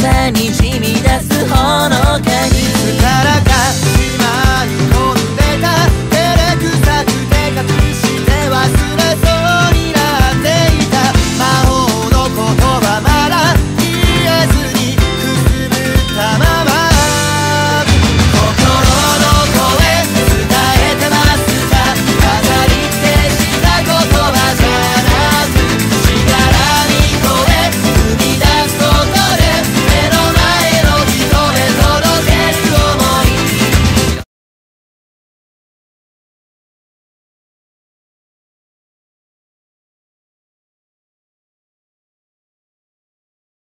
さにじみ出す方